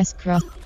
press cross.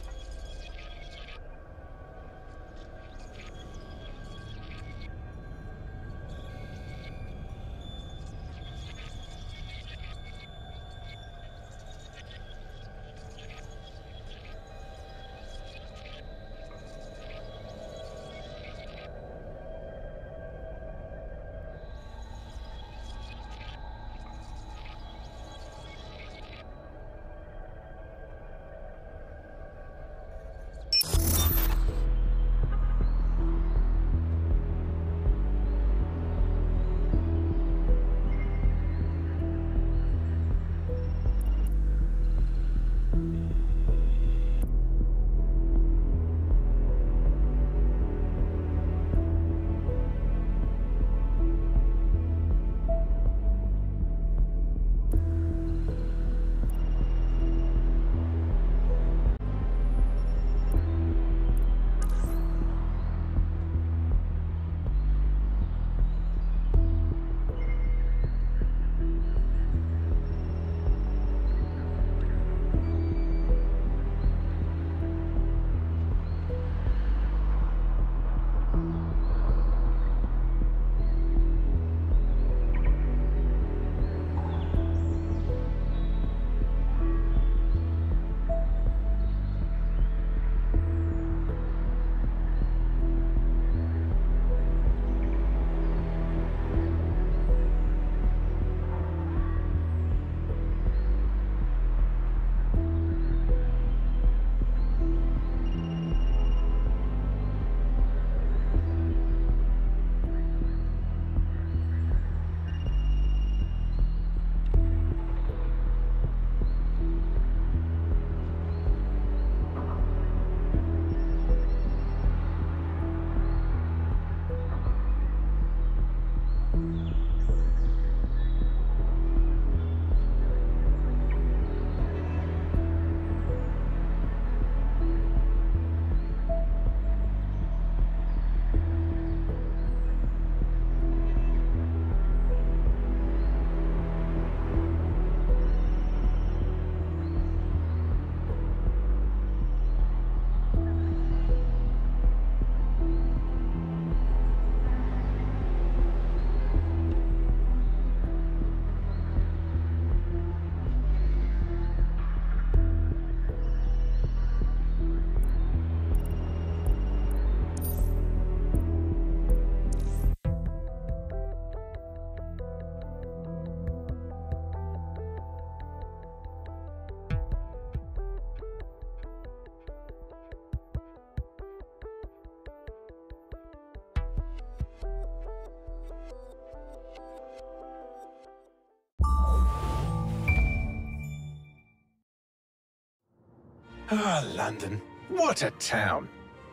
Ah, London. What a town.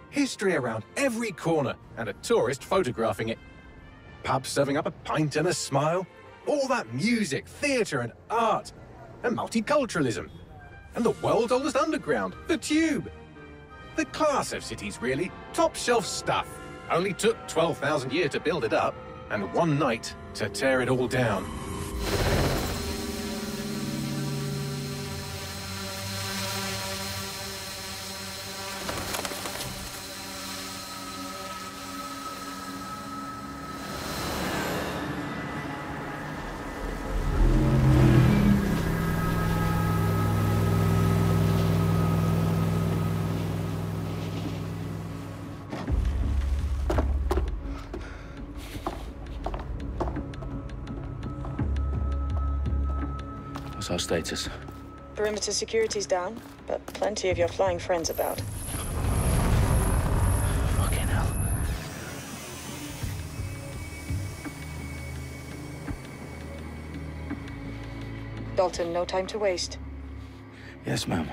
History around every corner, and a tourist photographing it. Pubs serving up a pint and a smile. All that music, theatre and art. And multiculturalism. And the world's oldest underground, the Tube. The class of cities, really. Top shelf stuff. Only took 12,000 years to build it up, and one night to tear it all down. What's our status? Perimeter security's down, but plenty of your flying friends about. Fucking hell. Dalton, no time to waste. Yes, ma'am.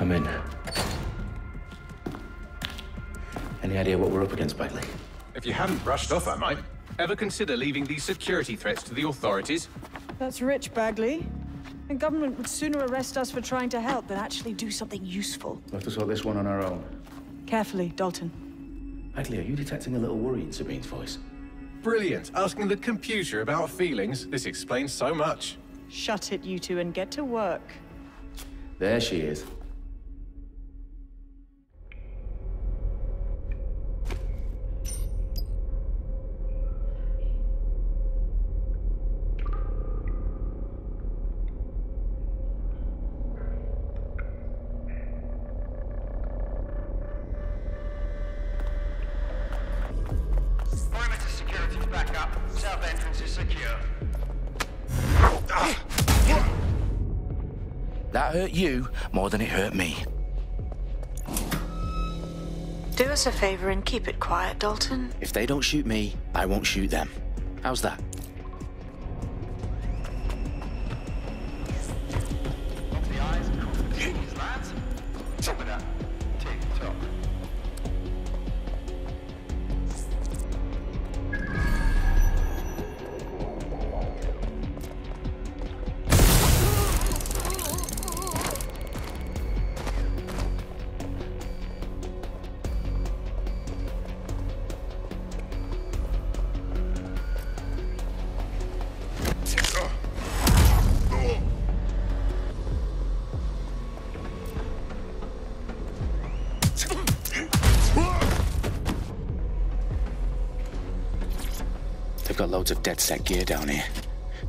I'm in. Any idea what we're up against, Bagley? If you hadn't brushed off, I might. Ever consider leaving these security threats to the authorities? That's rich, Bagley. The government would sooner arrest us for trying to help than actually do something useful. We'll have to sort this one on our own. Carefully, Dalton. Bagley, are you detecting a little worry in Sabine's voice? brilliant. Asking the computer about feelings. This explains so much. Shut it, you two, and get to work. There she is. Hurt you more than it hurt me. Do us a favor and keep it quiet, Dalton. If they don't shoot me, I won't shoot them. How's that? Dead set gear down here.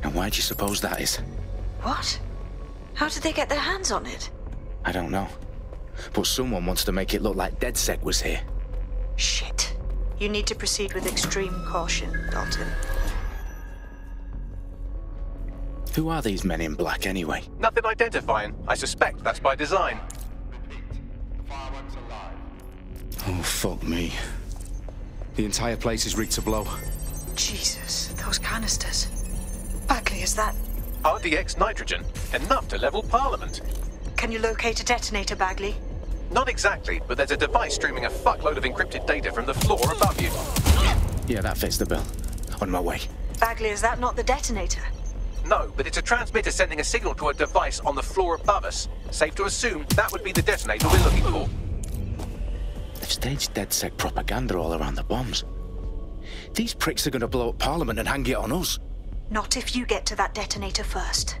And why do you suppose that is? What? How did they get their hands on it? I don't know. But someone wants to make it look like DedSec was here. Shit. You need to proceed with extreme caution, Dalton. Who are these men in black anyway? Nothing identifying. I suspect that's by design. Oh, fuck me. The entire place is rigged to blow. Jesus, those canisters. Bagley, is that. RDX nitrogen. Enough to level Parliament. Can you locate a detonator, Bagley? Not exactly, but there's a device streaming a fuckload of encrypted data from the floor above you. Yeah, that fits the bill. On my way. Bagley, is that not the detonator? No, but it's a transmitter sending a signal to a device on the floor above us. Safe to assume that would be the detonator we're looking for. They've staged DedSec propaganda all around the bombs. These pricks are going to blow up Parliament and hang it on us. Not if you get to that detonator first.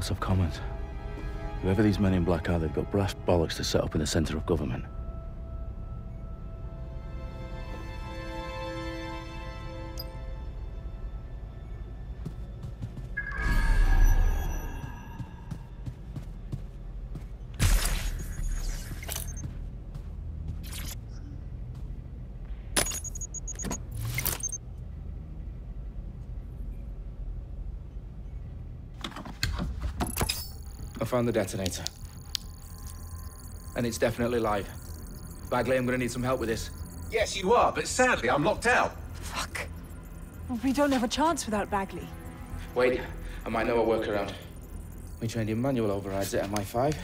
House of Commons. Whoever these men in black are, they've got brass bollocks to set up in the centre of government. Found the detonator. And it's definitely live. Bagley, I'm gonna need some help with this. Yes, you are, but sadly I'm locked out. Fuck. We don't have a chance without Bagley. Wait, I might know a workaround. We trained in manual overrides at MI5.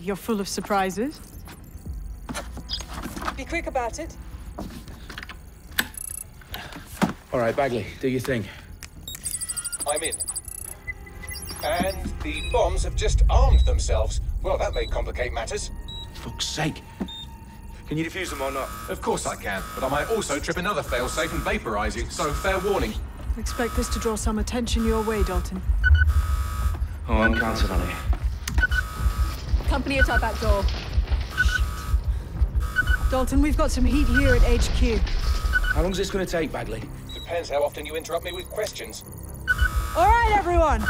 You're full of surprises. Be quick about it. All right, Bagley, do your thing. I'm in. And the bombs have just armed themselves. Well, that may complicate matters. For Fuck's sake. Can you defuse them or not? Of course I can, but I might also trip another failsafe and vaporize you, so fair warning. Expect this to draw some attention your way, Dalton. Oh, I'm counting on it. Company at our back door. Shit. Dalton, we've got some heat here at HQ. How long's this gonna take, Bagley? Depends how often you interrupt me with questions. All right, everyone.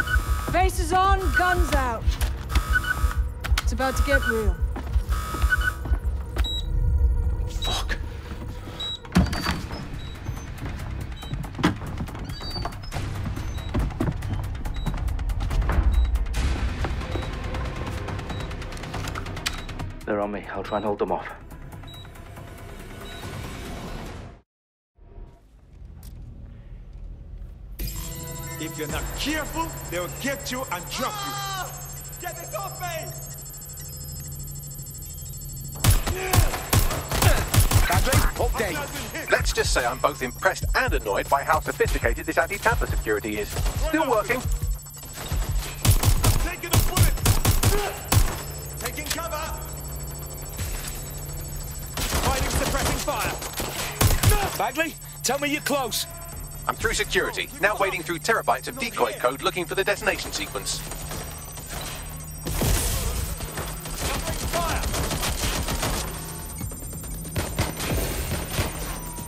Faces on, guns out. It's about to get real. Fuck. They're on me. I'll try and hold them off. If you're not careful, they'll get you and drop you. Ah! Get this off me! Bagley, update. Let's just say I'm both impressed and annoyed by how sophisticated this anti-tamper security is. Still working. Taking a bullet! Taking cover! Fighting suppressing fire! Bagley, tell me you're close. I'm through security, now wading through terabytes of decoy code looking for the detonation sequence. Fire!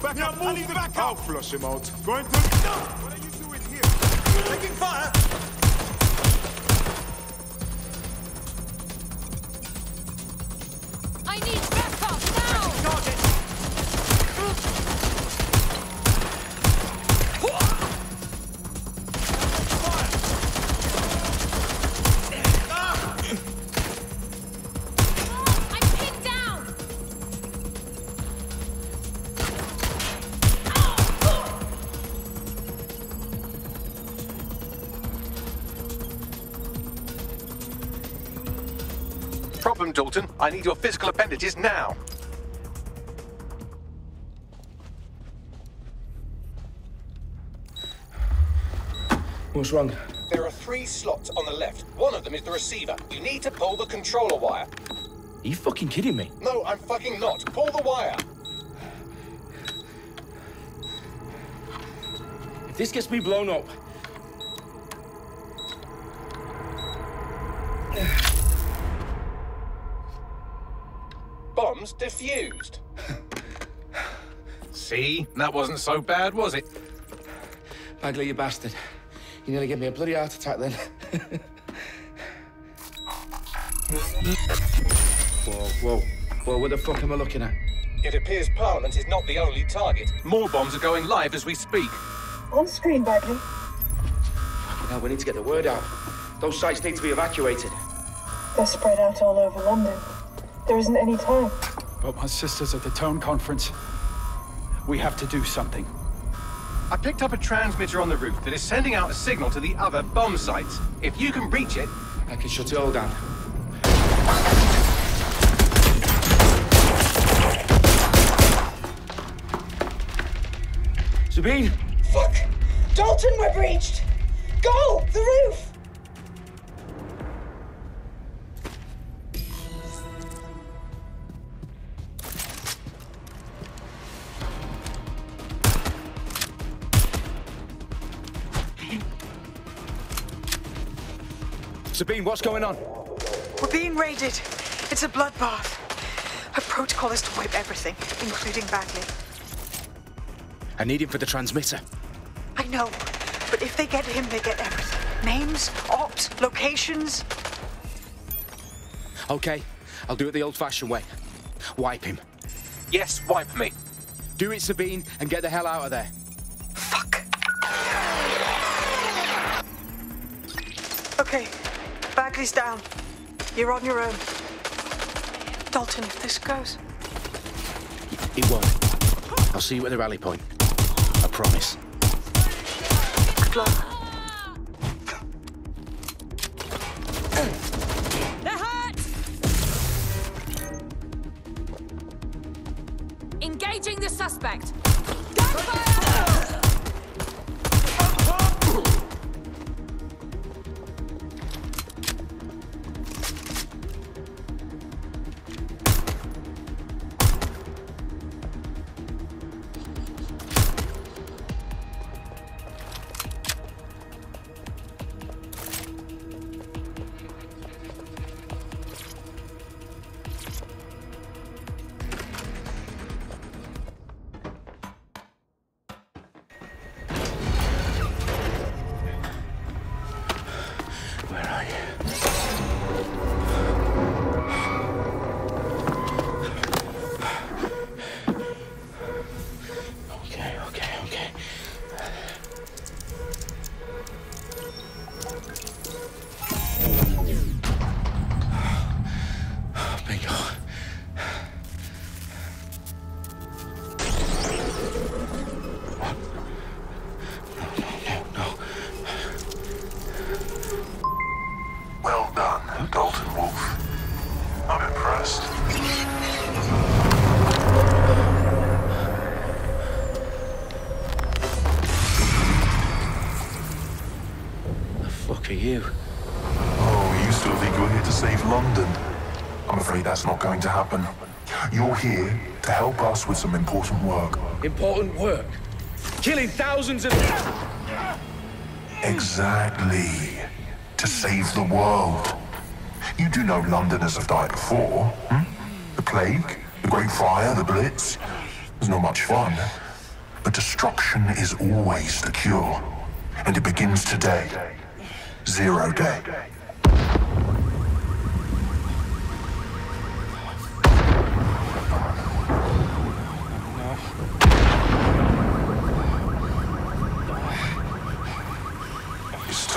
Back up, move back I'll flush him out. Going to... What are you doing here? Taking fire! I need your physical appendages now. What's wrong? There are three slots on the left. One of them is the receiver. You need to pull the controller wire. Are you fucking kidding me? No, I'm fucking not. Pull the wire. If this gets me blown up, Bombs defused. See? That wasn't so bad, was it? Bagley, you bastard. You nearly gave me a bloody heart attack then. whoa, whoa, whoa, what the fuck am I looking at? It appears Parliament is not the only target. More bombs are going live as we speak. On screen, Bagley. Now we need to get the word out. Those sites need to be evacuated. They're spread out all over London. There isn't any time. But my sister's at the town conference. We have to do something. I picked up a transmitter on the roof that is sending out a signal to the other bomb sites. If you can reach it, I can shut it all down. Sabine! Fuck! Dalton, we're breached! Go! The roof! Sabine, what's going on? We're being raided. It's a bloodbath. Her protocol is to wipe everything, including Bagley. I need him for the transmitter. I know, but if they get him, they get everything. Names, ops, locations. Okay, I'll do it the old-fashioned way. Wipe him. yes, wipe me. Do it, Sabine, and get the hell out of there. Fuck. Okay, Bagley's down. You're on your own. Dalton, if this goes. It won't. I'll see you at the rally point. I promise. Good luck. Happen. You're here to help us with some important work. Important work. Killing thousands of... Exactly. To save the world. You do know Londoners have died before, hmm? The plague, the Great Fire, the Blitz. It's not much fun. But destruction is always the cure. And it begins today. Zero day.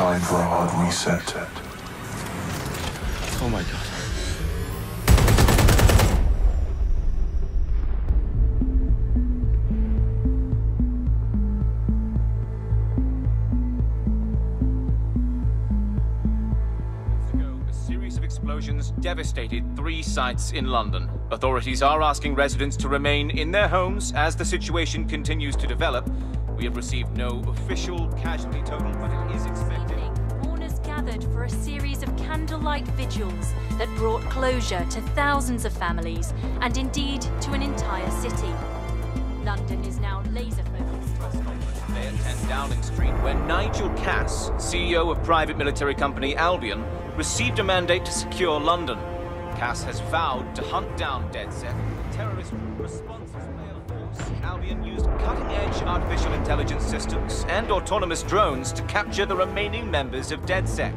Time for a hard reset. Oh my god. A series of explosions devastated three sites in London. Authorities are asking residents to remain in their homes as the situation continues to develop. We have received no official casualty total, but it is expected. For a series of candlelight vigils that brought closure to thousands of families and indeed to an entire city. London is now laser focused. Today at 10 Downing Street, where Nigel Cass, CEO of private military company Albion, received a mandate to secure London. Cass has vowed to hunt down DedSec, terrorist responses. Albion used cutting-edge artificial intelligence systems and autonomous drones to capture the remaining members of DedSec.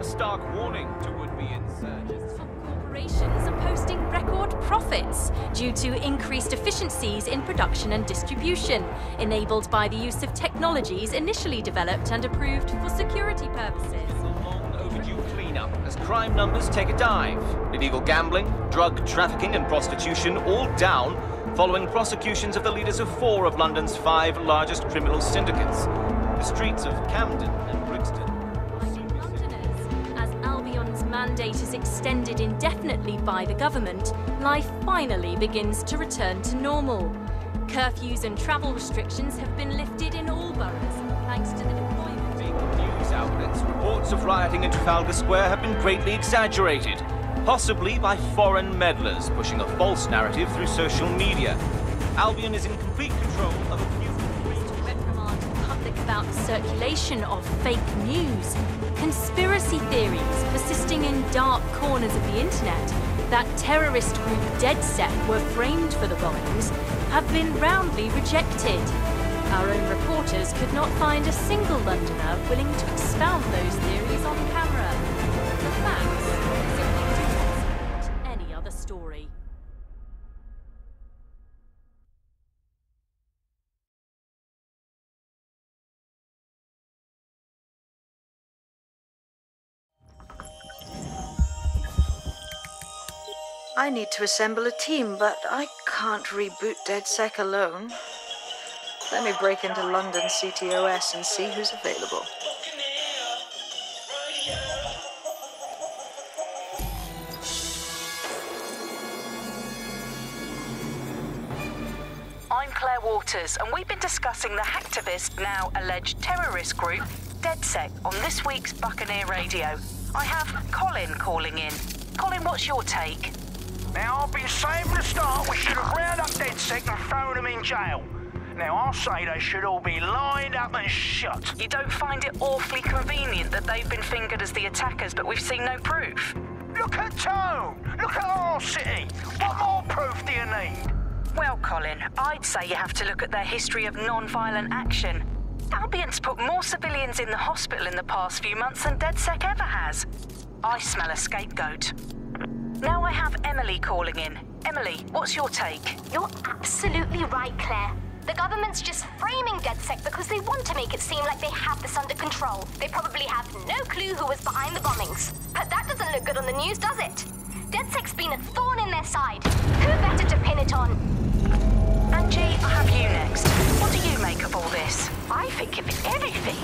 A stark warning to would-be insurgents. Corporations are posting record profits due to increased efficiencies in production and distribution, enabled by the use of technologies initially developed and approved for security purposes. A long overdue cleanup as crime numbers take a dive. Illegal gambling, drug trafficking, and prostitution all down following prosecutions of the leaders of four of London's five largest criminal syndicates. The streets of Camden mandate is extended indefinitely by the government, life finally begins to return to normal. Curfews and travel restrictions have been lifted in all boroughs, thanks to the deployment. News outlets, reports of rioting in Trafalgar Square have been greatly exaggerated, possibly by foreign meddlers pushing a false narrative through social media. Albion is in complete control of a few reprimand the public about the circulation of fake news, conspiracy theories persisting in dark corners of the internet that terrorist group DedSec were framed for the bombings have been roundly rejected. Our own reporters could not find a single Londoner willing to expound those theories on camera. I need to assemble a team, but I can't reboot DedSec alone. Let me break into London CTOS and see who's available. I'm Claire Waters, and we've been discussing the hacktivist, now alleged terrorist group, DedSec, on this week's Buccaneer Radio. I have Colin calling in. Colin, what's your take? Now, I've been saying from the start we should have rounded up DedSec and thrown them in jail. Now, I'll say they should all be lined up and shot. You don't find it awfully convenient that they've been fingered as the attackers, but we've seen no proof? Look at Tone! Look at our city! What more proof do you need? Well, Colin, I'd say you have to look at their history of non-violent action. Albion's put more civilians in the hospital in the past few months than DedSec ever has. I smell a scapegoat. Now I have Emily calling in. Emily, what's your take? You're absolutely right, Claire. The government's just framing DedSec because they want to make it seem like they have this under control. They probably have no clue who was behind the bombings. But that doesn't look good on the news, does it? DedSec's been a thorn in their side. Who better to pin it on? Angie, I have you next. What do you make of all this? I think if anything,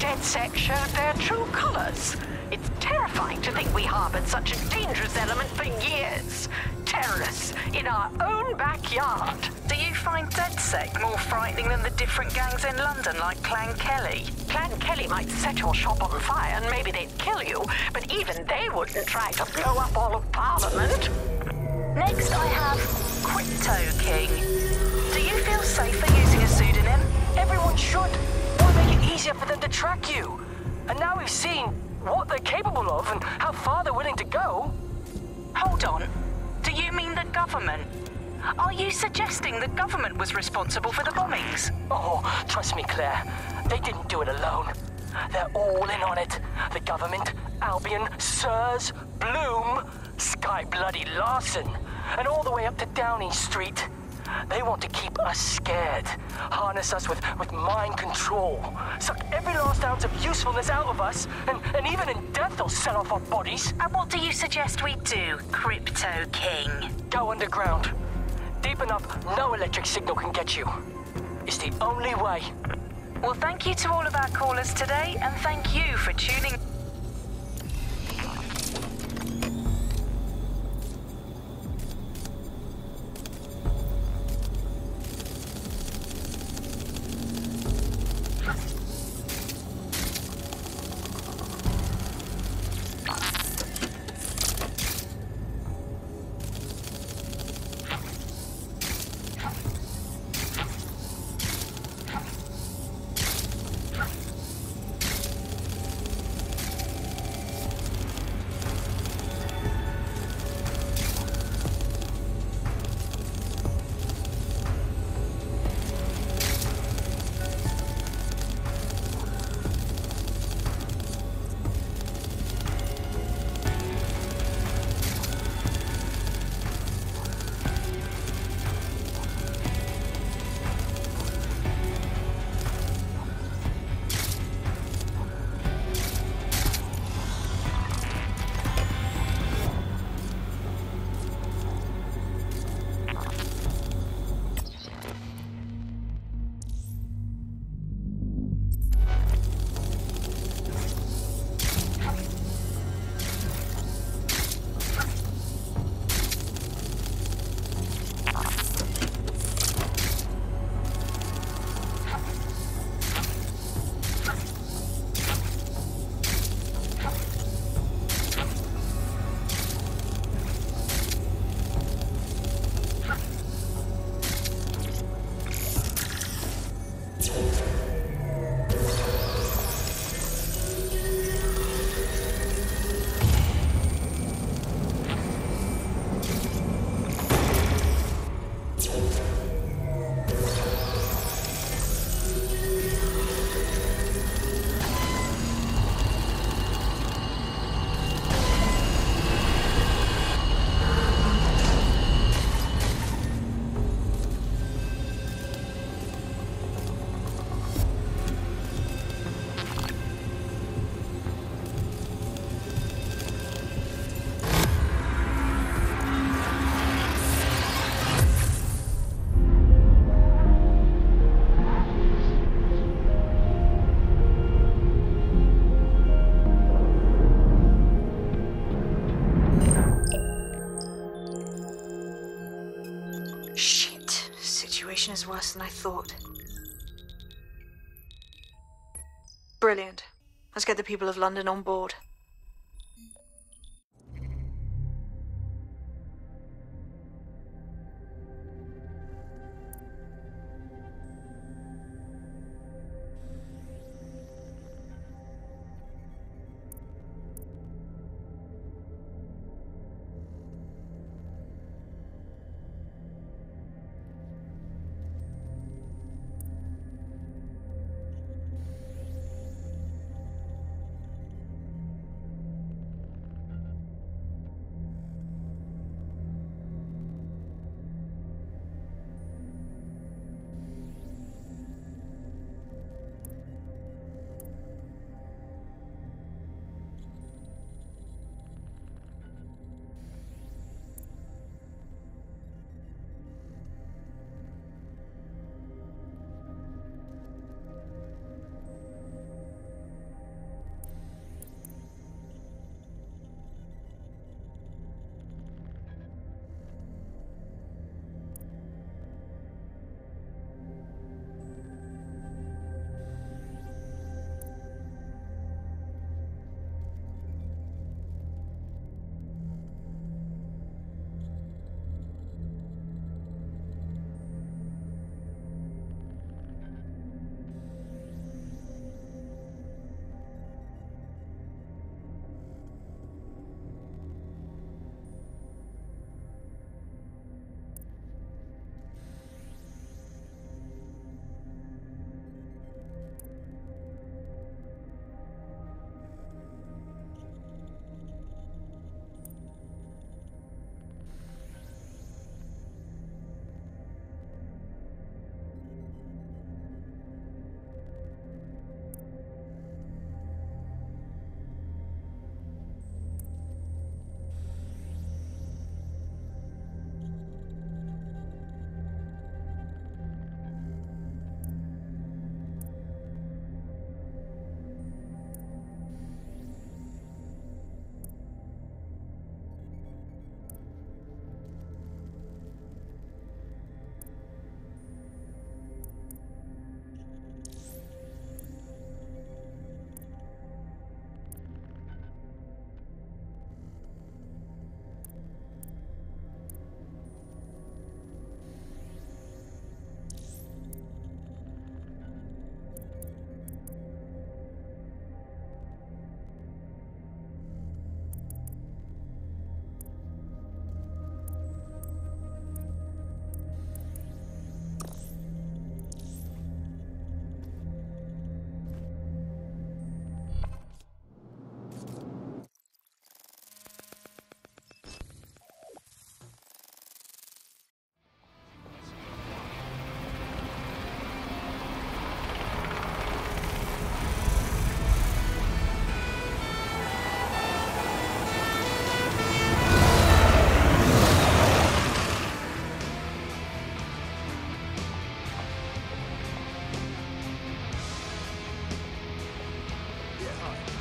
DedSec showed their true colours. It's terrifying to think we harboured such a dangerous element for years. terrorists in our own backyard. Do you find DedSec more frightening than the different gangs in London like Clan Kelly? Clan Kelly might set your shop on fire and maybe they'd kill you, but even they wouldn't try to blow up all of Parliament. Next, I have Crypto King. Do you feel safer using a pseudonym? Everyone should. Why make it easier for them to track you? And now we've seen what they're capable of and how far they're willing to go. Hold on. Do you mean the government? Are you suggesting the government was responsible for the bombings? Oh, trust me, Claire. They didn't do it alone. They're all in on it. The government, Albion, SIRS, Blume, Skye Bloody Larsen, and all the way up to Downing Street. They want to keep us scared, harness us with, with mind control, suck every last ounce of usefulness out of us, and, and even in death they'll sell off our bodies. And what do you suggest we do, Crypto King? Go underground. Deep enough, no electric signal can get you. It's the only way. Well, thank you to all of our callers today, and thank you for tuning. Worse than I thought. Brilliant. Let's get the people of London on board.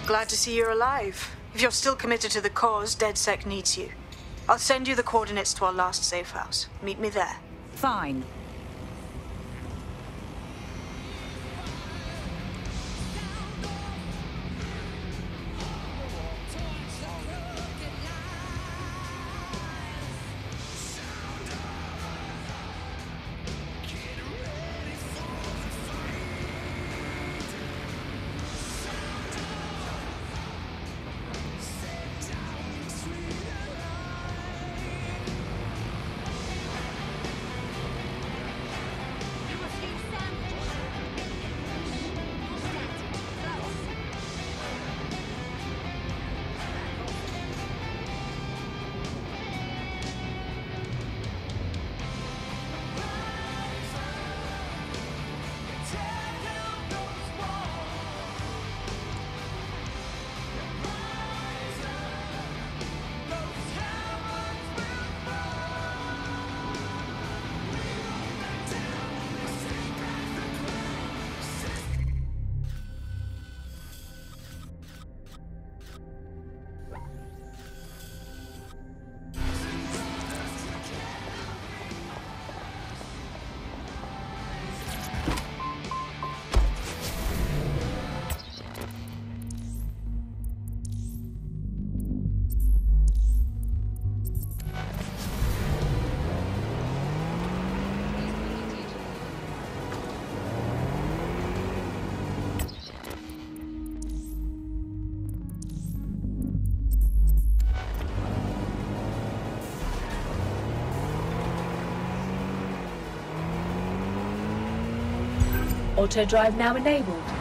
Glad to see you're alive. If you're still committed to the cause, DedSec needs you. I'll send you the coordinates to our last safe house. Meet me there. Fine. Auto drive now enabled.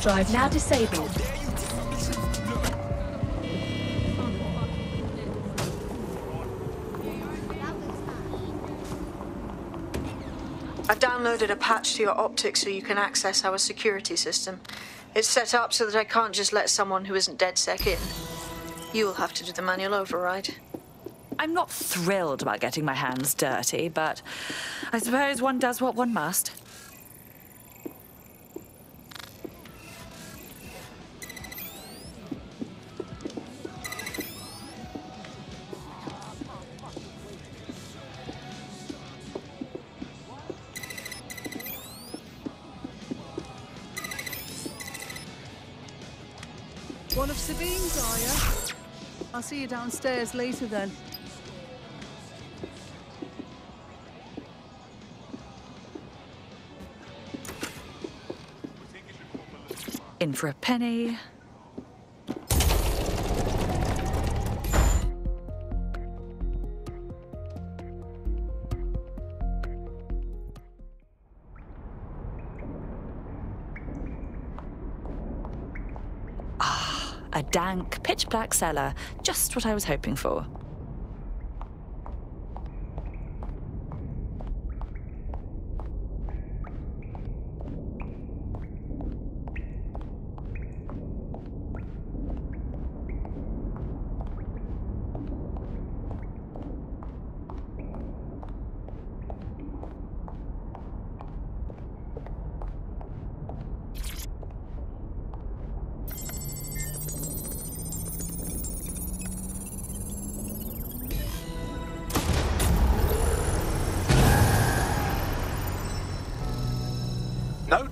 drive now disabled. I've downloaded a patch to your optics so you can access our security system. It's set up so that I can't just let someone who isn't DedSec in. You'll have to do the manual override. I'm not thrilled about getting my hands dirty, but I suppose one does what one must. See you downstairs later then. In for a penny. Dank, pitch black cellar. Just what I was hoping for.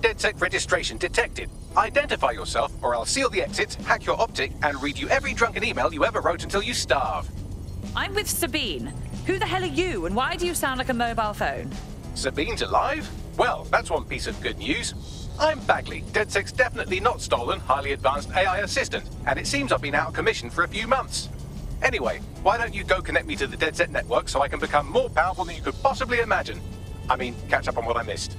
DedSec registration detected. Identify yourself, or I'll seal the exits, hack your optic, and read you every drunken email you ever wrote until you starve. I'm with Sabine. Who the hell are you, and why do you sound like a mobile phone? Sabine's alive? Well, that's one piece of good news. I'm Bagley, DedSec's definitely not stolen, highly advanced AI assistant, and it seems I've been out of commission for a few months. Anyway, why don't you go connect me to the DedSec network so I can become more powerful than you could possibly imagine? I mean, catch up on what I missed.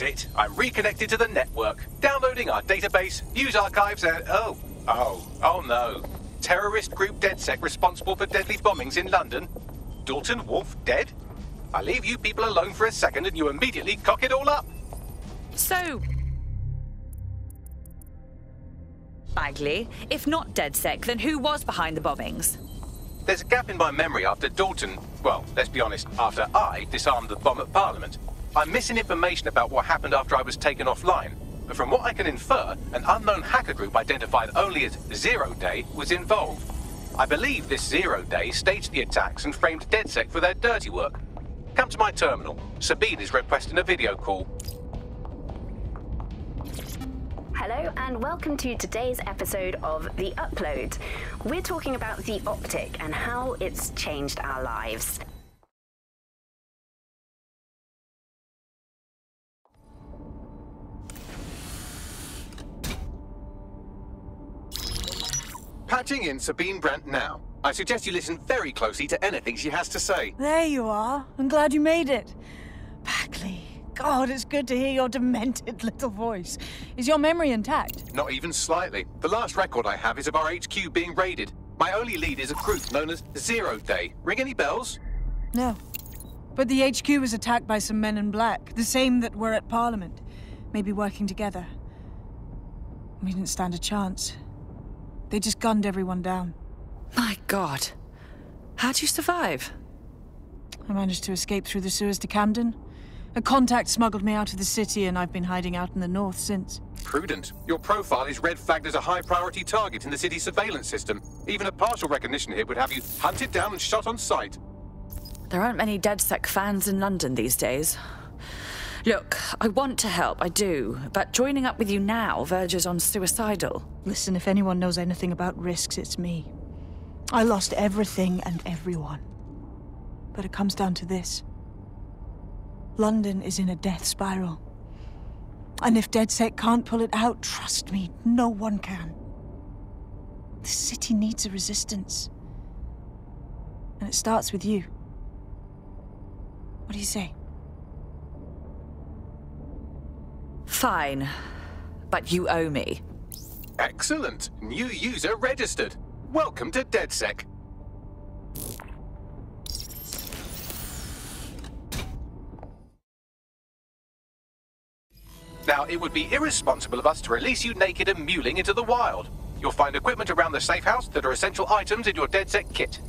That's it. I'm reconnected to the network, downloading our database, news archives, and oh, oh, oh no. Terrorist group DedSec responsible for deadly bombings in London. Dalton Wolfe dead? I leave you people alone for a second and you immediately cock it all up. So. Bagley, if not DedSec, then who was behind the bombings? There's a gap in my memory after Dalton, well, let's be honest, after I disarmed the bomb at Parliament. I'm missing information about what happened after I was taken offline. But from what I can infer, an unknown hacker group identified only as Zero Day was involved. I believe this Zero Day staged the attacks and framed DedSec for their dirty work. Come to my terminal. Sabine is requesting a video call. Hello and welcome to today's episode of The Upload. We're talking about the optic and how it's changed our lives. Patching in Sabine Brandt now. I suggest you listen very closely to anything she has to say. There you are. I'm glad you made it. Bagley, God, it's good to hear your demented little voice. Is your memory intact? Not even slightly. The last record I have is of our HQ being raided. My only lead is a group known as Zero Day. Ring any bells? No. But the HQ was attacked by some men in black, the same that were at Parliament. Maybe working together. We didn't stand a chance. They just gunned everyone down. My God. How'd you survive? I managed to escape through the sewers to Camden. A contact smuggled me out of the city, and I've been hiding out in the north since. Prudent. Your profile is red flagged as a high priority target in the city's surveillance system. Even a partial recognition hit would have you hunted down and shot on sight. There aren't many DedSec fans in London these days. Look, I want to help, I do, but joining up with you now verges on suicidal. Listen, if anyone knows anything about risks, it's me. I lost everything and everyone. But it comes down to this. London is in a death spiral. And if DedSec can't pull it out, trust me, no one can. The city needs a resistance. And it starts with you. What do you say? Fine. But you owe me. Excellent. New user registered. Welcome to DedSec. Now, it would be irresponsible of us to release you naked and mewling into the wild. You'll find equipment around the safe house that are essential items in your DedSec kit.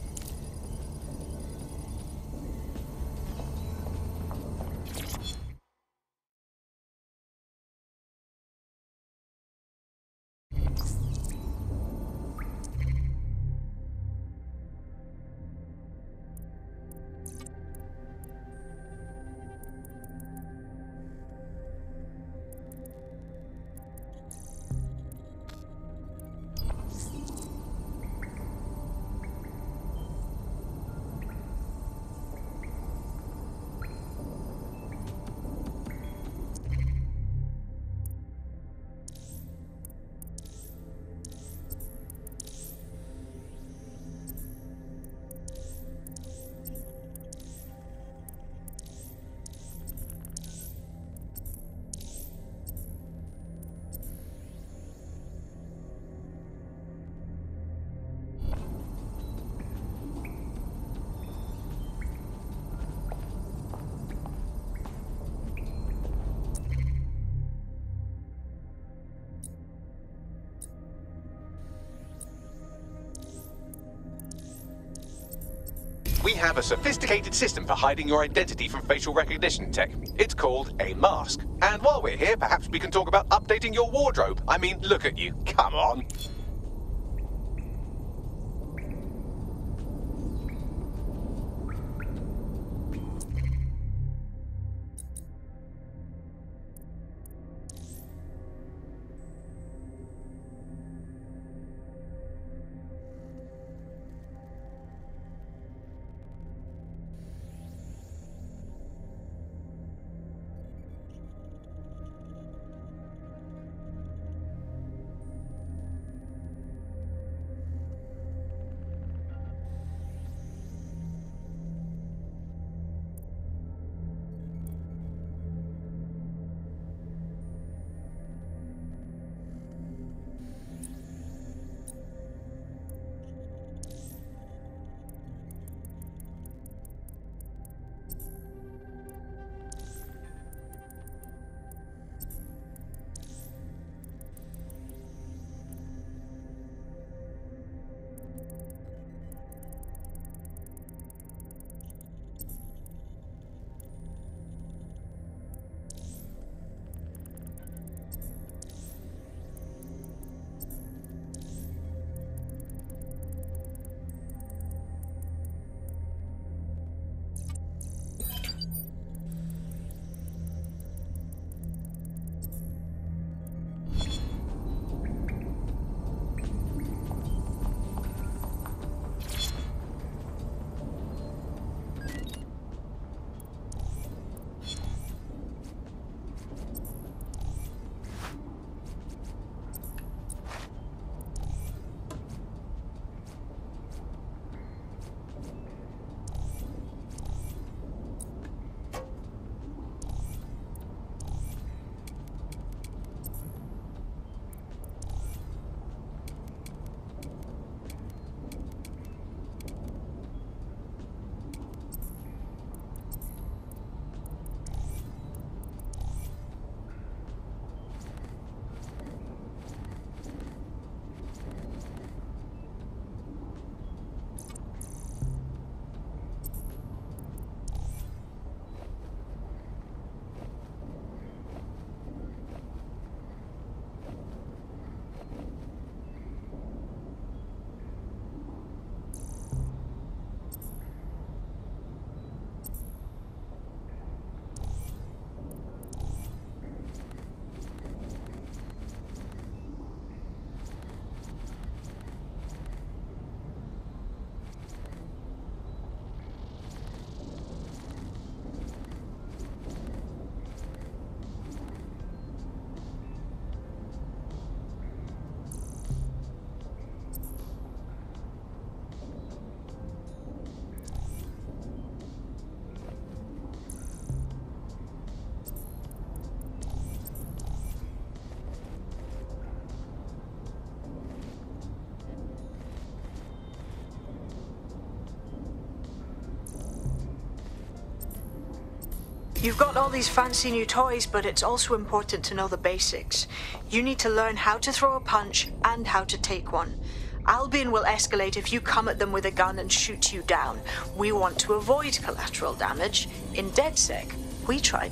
Have a sophisticated system for hiding your identity from facial recognition tech. It's called a mask. And while we're here, perhaps we can talk about updating your wardrobe. I mean, look at you. Come on. You've got all these fancy new toys, but it's also important to know the basics. You need to learn how to throw a punch and how to take one. Albion will escalate if you come at them with a gun and shoot you down. We want to avoid collateral damage. In DedSec, we try to